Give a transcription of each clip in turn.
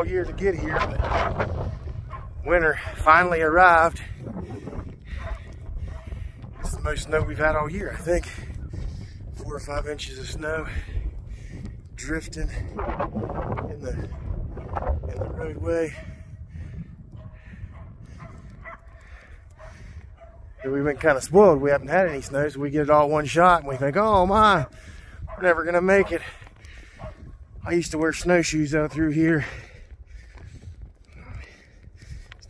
all year to get here, but winter finally arrived. It's the most snow we've had all year, I think. Four or five inches of snow drifting in the in the roadway. we've been kind of spoiled. We haven't had any snow, so we get it all one shot and we think, oh my, we're never gonna make it. I used to wear snowshoes out through here.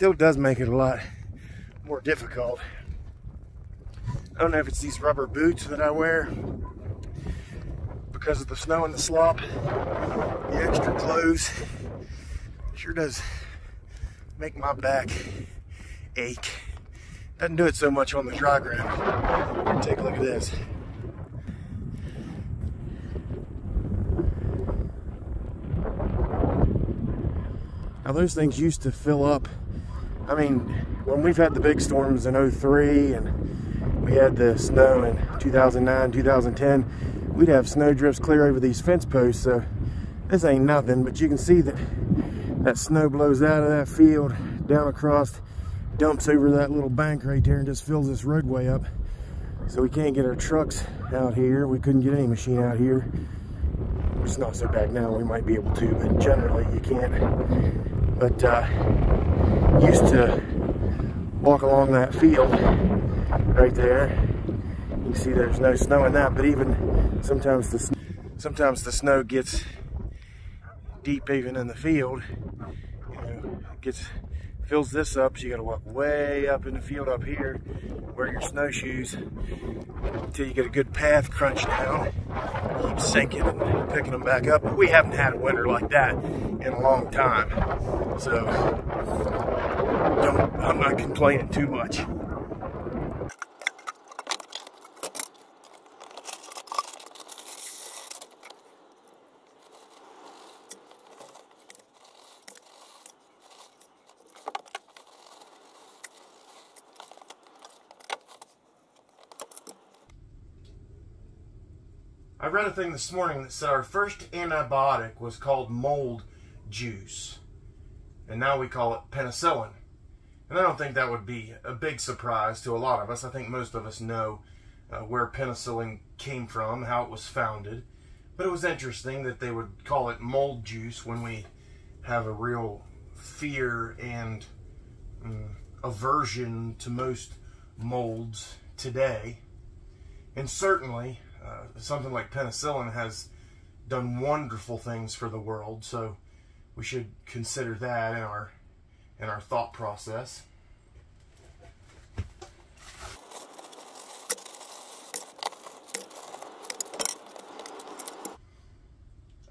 Still does make it a lot more difficult. I don't know if it's these rubber boots that I wear because of the snow and the slop, the extra clothes. Sure does make my back ache. Doesn't do it so much on the dry ground. Take a look at this. Now those things used to fill up. I mean, when we've had the big storms in 03 and we had the snow in 2009, 2010, we'd have snow drifts clear over these fence posts. So this ain't nothing, but you can see that that snow blows out of that field down across dumps over that little bank right there and just fills this roadway up. So we can't get our trucks out here. We couldn't get any machine out here. It's not so bad now. We might be able to, but generally you can't. But uh, used to walk along that field right there. You see there's no snow in that, but even sometimes the sometimes the snow gets deep even in the field. You know, gets fills this up, so you gotta walk way up in the field up here, wear your snowshoes until you get a good path crunched down. Keep sinking and picking them back up. But we haven't had a winter like that in a long time. So I'm not complaining too much. I read a thing this morning that said our first antibiotic was called mold juice. And now we call it penicillin. And I don't think that would be a big surprise to a lot of us. I think most of us know uh, where penicillin came from, how it was founded. But it was interesting that they would call it mold juice when we have a real fear and um, aversion to most molds today. And certainly, uh, something like penicillin has done wonderful things for the world, so we should consider that in our in our thought process.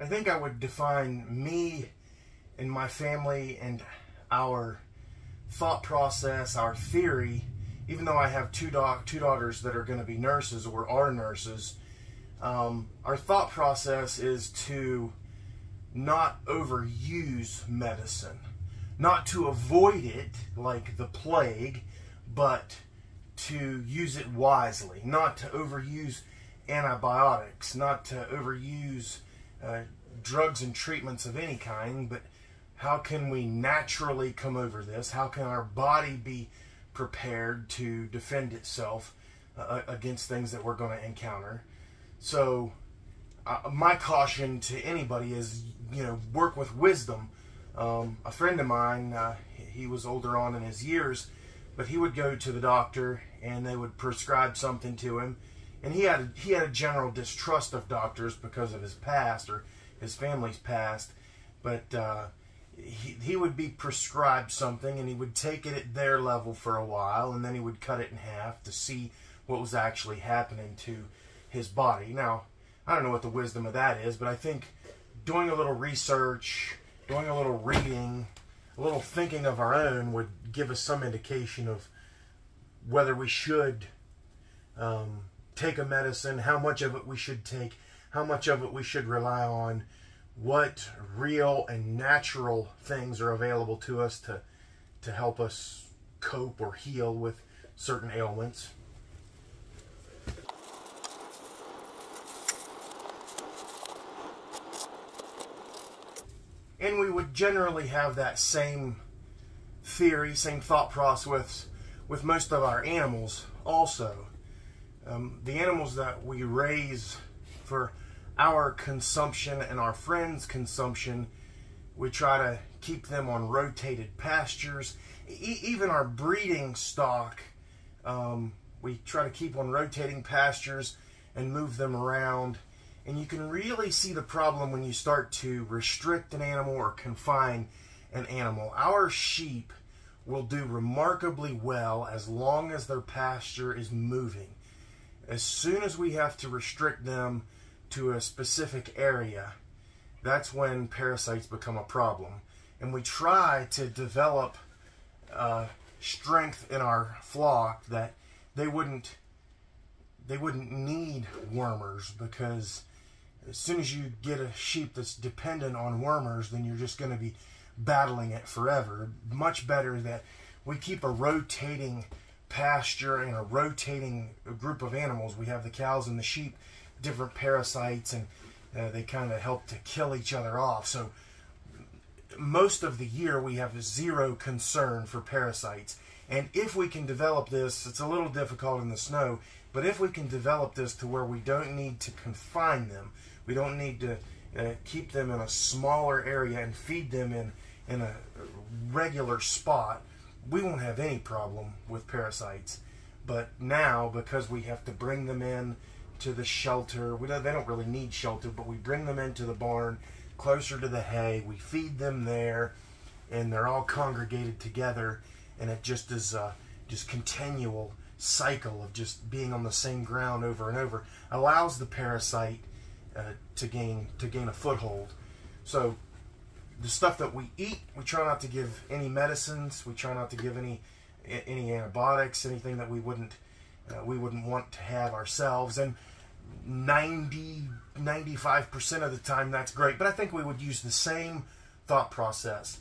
I think I would define me and my family and our thought process, our theory, even though I have two, da two daughters that are going to be nurses or are nurses, um, our thought process is to not overuse medicine, not to avoid it like the plague, but to use it wisely, not to overuse antibiotics, not to overuse uh, drugs and treatments of any kind, but how can we naturally come over this? How can our body be prepared to defend itself uh, against things that we're going to encounter? So, uh, my caution to anybody is, you know, work with wisdom. Um, a friend of mine, uh, he was older on in his years, but he would go to the doctor and they would prescribe something to him, and he had a, he had a general distrust of doctors because of his past or his family's past, but uh, he, he would be prescribed something and he would take it at their level for a while and then he would cut it in half to see what was actually happening to his body. Now, I don't know what the wisdom of that is, but I think doing a little research, doing a little reading, a little thinking of our own would give us some indication of whether we should um, take a medicine, how much of it we should take, how much of it we should rely on, what real and natural things are available to us to, to help us cope or heal with certain ailments. And we would generally have that same theory, same thought process with, with most of our animals also. Um, the animals that we raise for our consumption and our friends' consumption, we try to keep them on rotated pastures. E even our breeding stock, um, we try to keep on rotating pastures and move them around. And you can really see the problem when you start to restrict an animal or confine an animal. Our sheep will do remarkably well as long as their pasture is moving. As soon as we have to restrict them to a specific area, that's when parasites become a problem. And we try to develop uh, strength in our flock that they wouldn't they wouldn't need wormers because as soon as you get a sheep that's dependent on wormers, then you're just going to be battling it forever. Much better that we keep a rotating pasture and a rotating group of animals. We have the cows and the sheep, different parasites, and uh, they kind of help to kill each other off. So most of the year we have zero concern for parasites. And if we can develop this, it's a little difficult in the snow, but if we can develop this to where we don't need to confine them, we don't need to uh, keep them in a smaller area and feed them in, in a regular spot, we won't have any problem with parasites. But now, because we have to bring them in to the shelter, we don't, they don't really need shelter, but we bring them into the barn closer to the hay. We feed them there, and they're all congregated together, and it just is a just continual cycle of just being on the same ground over and over allows the parasite uh, to gain to gain a foothold. So the stuff that we eat, we try not to give any medicines. We try not to give any any antibiotics, anything that we wouldn't uh, we wouldn't want to have ourselves. And 90 95% of the time that's great. But I think we would use the same thought process.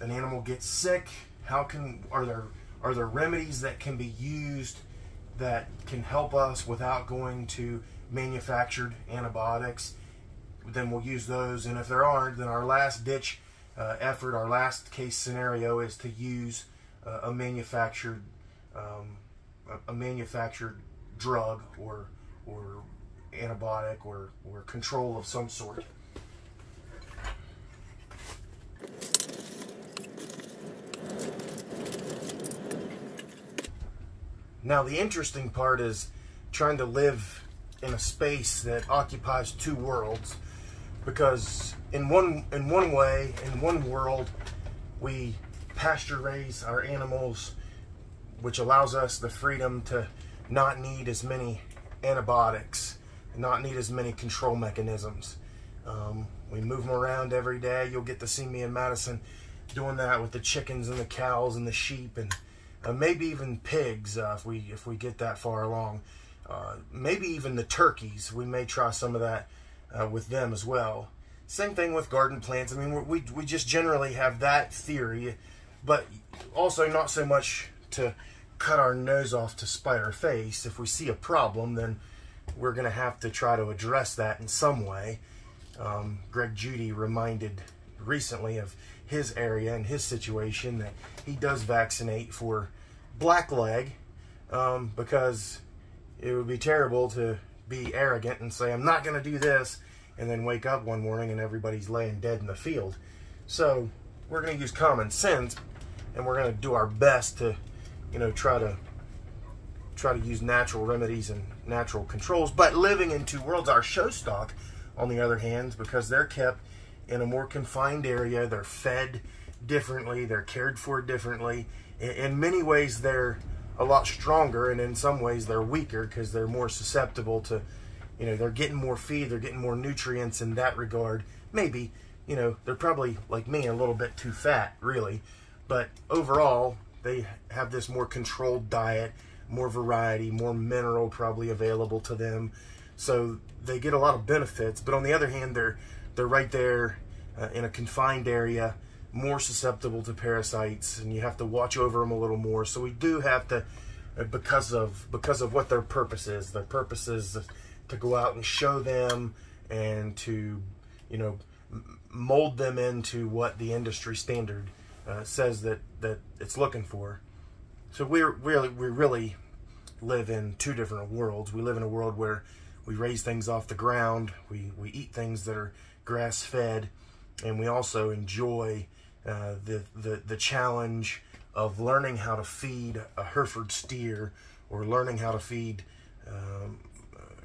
An animal gets sick, how can are there are there remedies that can be used that can help us without going to manufactured antibiotics? Then we'll use those. And if there aren't, then our last ditch uh, effort, our last case scenario is to use uh, a manufactured um, a, a manufactured drug or or antibiotic or, or control of some sort. Now the interesting part is trying to live in a space that occupies two worlds because in one in one way in one world we pasture raise our animals which allows us the freedom to not need as many antibiotics not need as many control mechanisms. Um, we move them around every day. You'll get to see me in Madison doing that with the chickens and the cows and the sheep and uh, maybe even pigs uh, if we if we get that far along. Uh, maybe even the turkeys. We may try some of that uh, with them as well. Same thing with garden plants. I mean, we we just generally have that theory, but also not so much to cut our nose off to spite our face. If we see a problem, then we're going to have to try to address that in some way. Um, Greg Judy reminded recently of his area and his situation that he does vaccinate for blackleg um, because it would be terrible to be arrogant and say, I'm not going to do this, and then wake up one morning and everybody's laying dead in the field. So we're going to use common sense and we're going to do our best to, you know, try to try to use natural remedies and natural controls. But living in two worlds, our show stock, on the other hand, because they're kept in a more confined area, they're fed differently, they're cared for differently. In, many ways, they're a lot stronger, and in some ways, they're weaker because they're more susceptible to, you know, they're getting more feed, they're getting more nutrients in that regard. Maybe, you know, they're probably like me, a little bit too fat, really. But overall, they have this more controlled diet more variety, more mineral probably available to them. So they get a lot of benefits. But on the other hand, they're they're right there uh, in a confined area, more susceptible to parasites, and you have to watch over them a little more. So we do have to, uh, because of because of what their purpose is. Their purpose is to go out and show them and to, you know, mold them into what the industry standard uh, says that that it's looking for. So we're really we really live in two different worlds. We live in a world where we raise things off the ground, we we eat things that are grass fed, and we also enjoy uh, the the the challenge of learning how to feed a Hereford steer or learning how to feed um,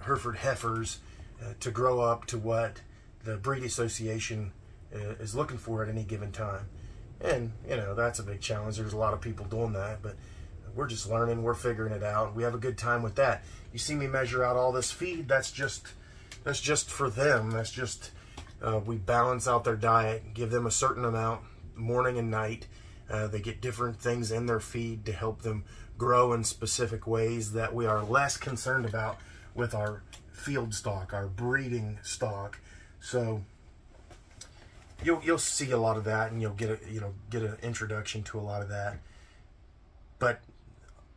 Hereford heifers uh, to grow up to what the breed association uh, is looking for at any given time. And, you know, that's a big challenge. There's a lot of people doing that, but we're just learning, we're figuring it out. We have a good time with that. You see me measure out all this feed, that's just that's just for them. That's just uh, we balance out their diet, give them a certain amount morning and night. Uh, they get different things in their feed to help them grow in specific ways that we are less concerned about with our field stock, our breeding stock. So you'll you'll see a lot of that, and you'll get a you know get an introduction to a lot of that. But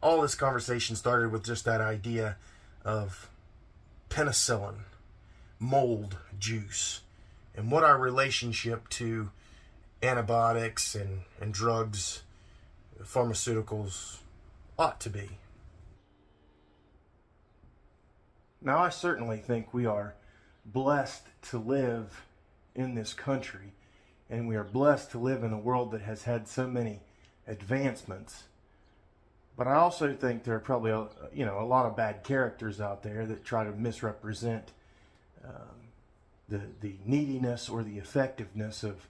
all this conversation started with just that idea of penicillin, mold juice, and what our relationship to antibiotics and, and drugs, pharmaceuticals ought to be. Now, I certainly think we are blessed to live in this country, and we are blessed to live in a world that has had so many advancements. But I also think there are probably a, you know a lot of bad characters out there that try to misrepresent um, the the neediness or the effectiveness of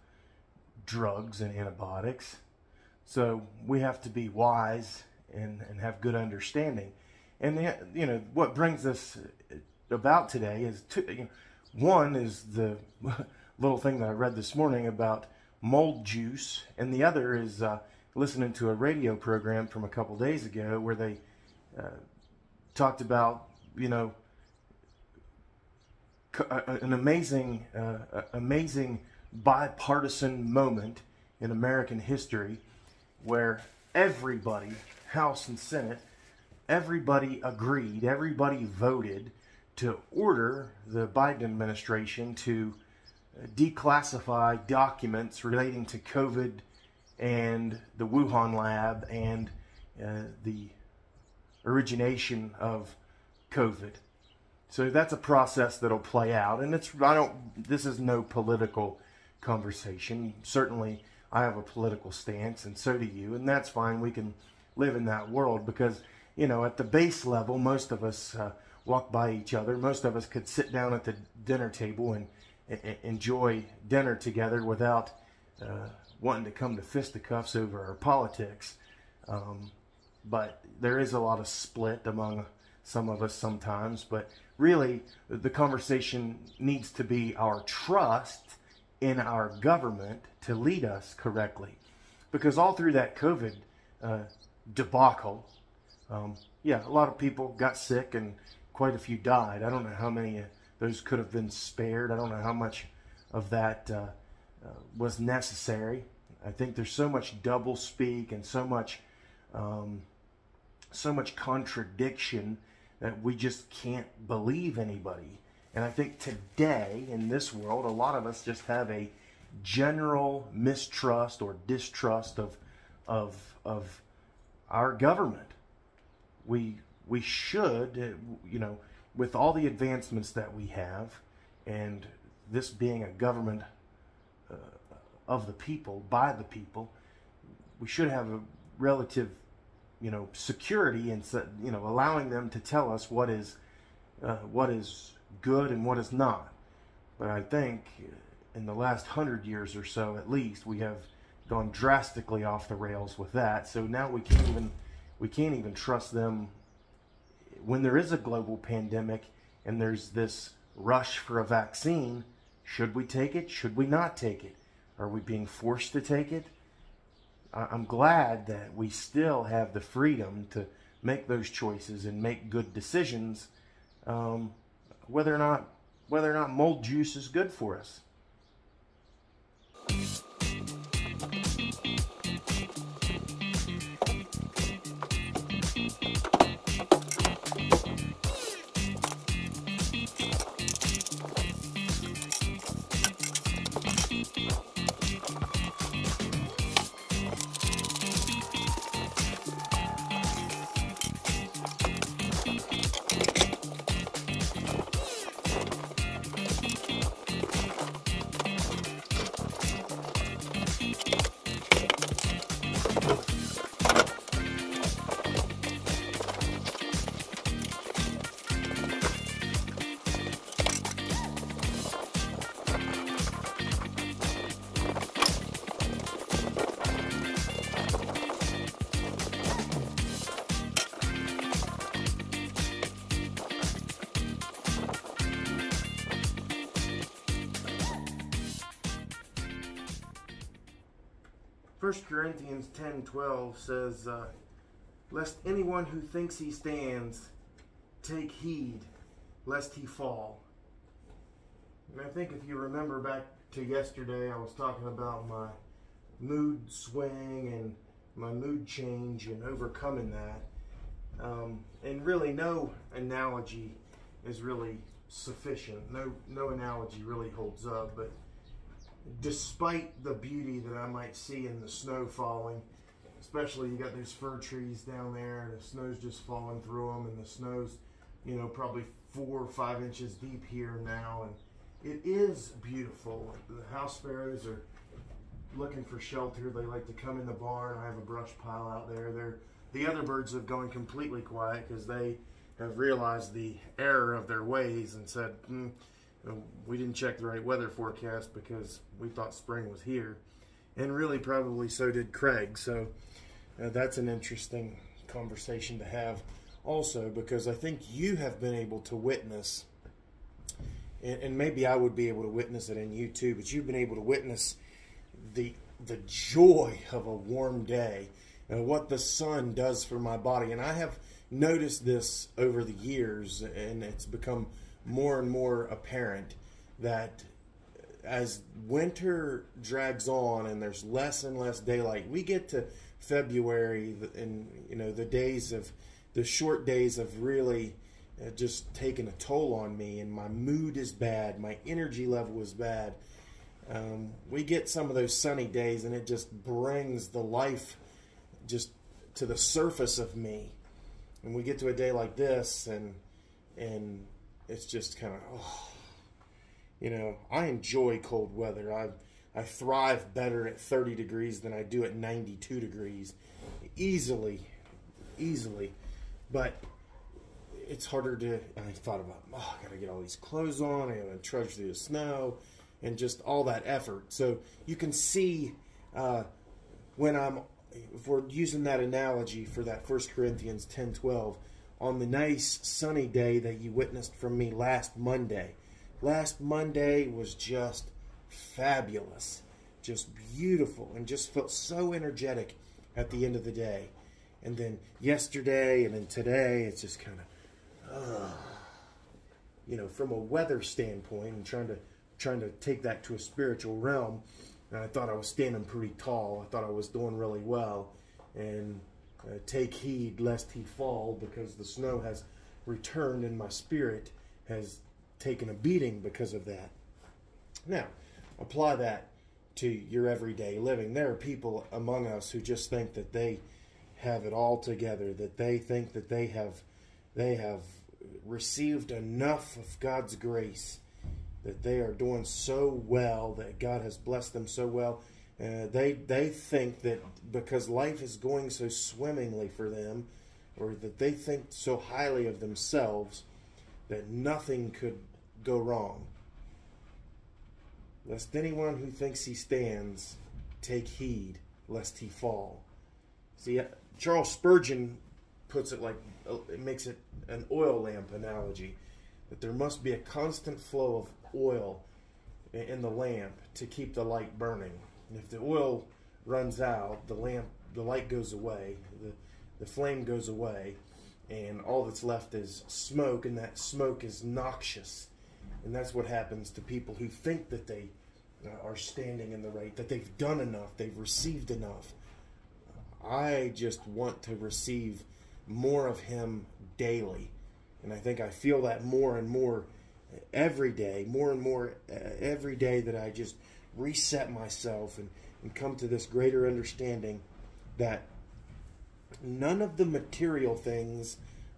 drugs and antibiotics. So we have to be wise and, and have good understanding. And the, you know what brings us about today is two, you know, one is the little thing that I read this morning about mold juice, and the other is uh, listening to a radio program from a couple days ago where they uh, talked about you know an amazing uh, amazing bipartisan moment in American history where everybody, House and Senate, everybody agreed, everybody voted to order the Biden administration to declassify documents relating to COVID and the Wuhan lab and uh, the origination of COVID. So that's a process that'll play out, and it's I don't. This is no political conversation. Certainly, I have a political stance, and so do you, and that's fine. We can live in that world because you know at the base level, most of us uh, walk by each other. Most of us could sit down at the dinner table and enjoy dinner together without uh, wanting to come to fisticuffs over our politics. Um, but there is a lot of split among some of us sometimes. But really, the conversation needs to be our trust in our government to lead us correctly. Because all through that COVID uh, debacle, um, yeah, a lot of people got sick and quite a few died. I don't know how many those could have been spared. I don't know how much of that uh, uh, was necessary. I think there's so much double speak and so much, um, so much contradiction that we just can't believe anybody. And I think today in this world, a lot of us just have a general mistrust or distrust of, of, of our government. We, we should, you know, with all the advancements that we have, and this being a government uh, of the people, by the people, we should have a relative, you know, security and you know allowing them to tell us what is uh, what is good and what is not. But I think in the last hundred years or so, at least, we have gone drastically off the rails with that. So now we can't even we can't even trust them when there is a global pandemic and there's this rush for a vaccine, should we take it? Should we not take it? Are we being forced to take it? I'm glad that we still have the freedom to make those choices and make good decisions, um, whether or not whether or not mold juice is good for us. 1 Corinthians 10 12 says, uh, Lest anyone who thinks he stands take heed lest he fall. And I think if you remember back to yesterday, I was talking about my mood swing and my mood change and overcoming that. Um, and really, no analogy is really sufficient. No, no analogy really holds up. But despite the beauty that I might see in the snow falling, especially you got those fir trees down there, the snow's just falling through them, and the snow's, you know, probably four or five inches deep here now, and it is beautiful. The house sparrows are looking for shelter. They like to come in the barn. I have a brush pile out there. They're the other birds have gone completely quiet because they have realized the error of their ways and said, hmm, hmm, we didn't check the right weather forecast because we thought spring was here. And really, probably so did Craig. So uh, that's an interesting conversation to have also because I think you have been able to witness, and, and maybe I would be able to witness it in you too, but you've been able to witness the the joy of a warm day and what the sun does for my body. And I have noticed this over the years, and it's become more and more apparent that as winter drags on and there's less and less daylight, we get to February and you know the days of the short days have really uh, just taken a toll on me, and my mood is bad, my energy level is bad um, we get some of those sunny days and it just brings the life just to the surface of me. And we get to a day like this and and it's just kind of oh, you know, I enjoy cold weather. I I thrive better at 30 degrees than I do at 92 degrees easily easily. But it's harder to I thought about, oh, I got to get all these clothes on, I got to trudge through the snow and just all that effort. So you can see uh, when I'm, if we're using that analogy for that First Corinthians 10 12, on the nice sunny day that you witnessed from me last Monday. Last Monday was just fabulous, just beautiful, and just felt so energetic at the end of the day. And then yesterday and then today, it's just kind of, uh, you know, from a weather standpoint and trying to trying to take that to a spiritual realm. And I thought I was standing pretty tall. I thought I was doing really well. And uh, take heed lest he fall because the snow has returned and my spirit has taken a beating because of that. Now, apply that to your everyday living. There are people among us who just think that they have it all together, that they think that they have they have received enough of God's grace that they are doing so well, that God has blessed them so well. Uh, they they think that because life is going so swimmingly for them, or that they think so highly of themselves, that nothing could go wrong. Lest anyone who thinks he stands take heed lest he fall. See, uh, Charles Spurgeon puts it like, uh, it makes it an oil lamp analogy, that there must be a constant flow of oil in the lamp to keep the light burning. And if the oil runs out, the lamp, the light goes away, the, the flame goes away, and all that's left is smoke, and that smoke is noxious. And that's what happens to people who think that they uh, are standing in the right, that they've done enough, they've received enough. I just want to receive more of Him daily. And I think I feel that more and more every day, more and more uh, every day that I just reset myself and, and come to this greater understanding that none of the material things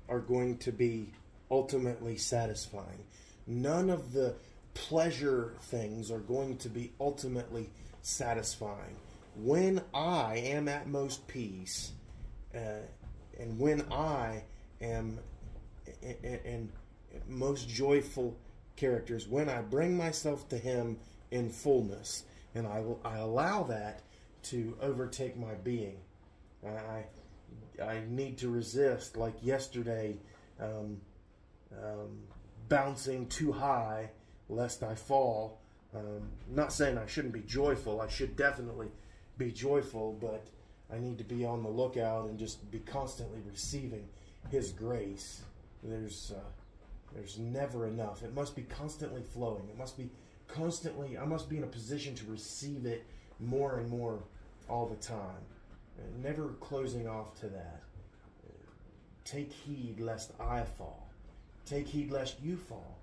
are going to be ultimately satisfying. None of the pleasure things are going to be ultimately satisfying. When I am at most peace, uh, and when I am in most joyful characters when I bring myself to Him in fullness, and I, will I allow that to overtake my being. I I need to resist, like yesterday, um, um, bouncing too high lest I fall. Um, not saying I shouldn't be joyful. I should definitely be joyful, but I need to be on the lookout and just be constantly receiving His grace. There's uh, there's never enough. It must be constantly flowing. It must be constantly. I must be in a position to receive it more and more all the time. Never closing off to that. Take heed lest I fall. Take heed lest you fall.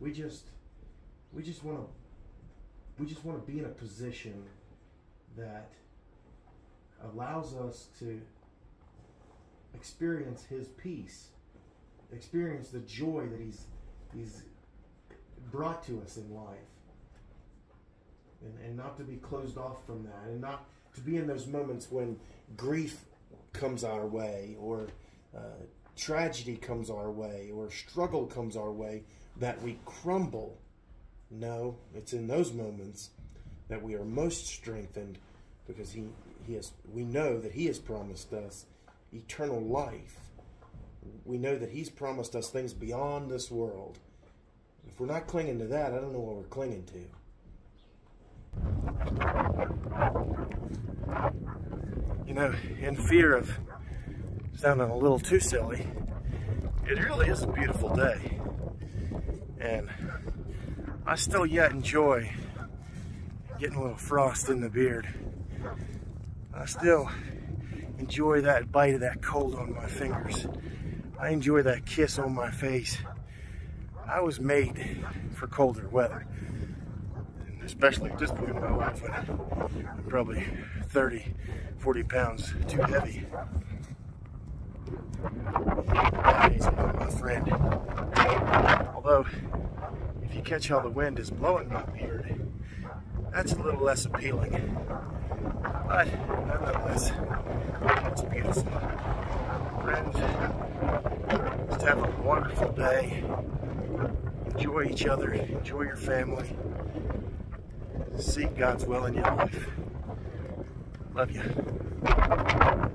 We just we just want to we just want to be in a position that allows us to experience his peace experience the joy that he's he's brought to us in life. And, and not to be closed off from that and not to be in those moments when grief comes our way or uh, tragedy comes our way or struggle comes our way that we crumble. No it's in those moments that we are most strengthened because he he has we know that he has promised us eternal life we know that he's promised us things beyond this world if we're not clinging to that i don't know what we're clinging to you know, in fear of sounding a little too silly, it really is a beautiful day. And I still yet enjoy getting a little frost in the beard. I still enjoy that bite of that cold on my fingers. I enjoy that kiss on my face. I was made for colder weather And especially at this point in my life I'm probably 30, 40 pounds too heavy. My friend. Although, if you catch how the wind is blowing my beard, that's a little less appealing. But nonetheless, it's beautiful. Friends, have a wonderful day. Enjoy each other, enjoy your family seek God's will in your life. Love you.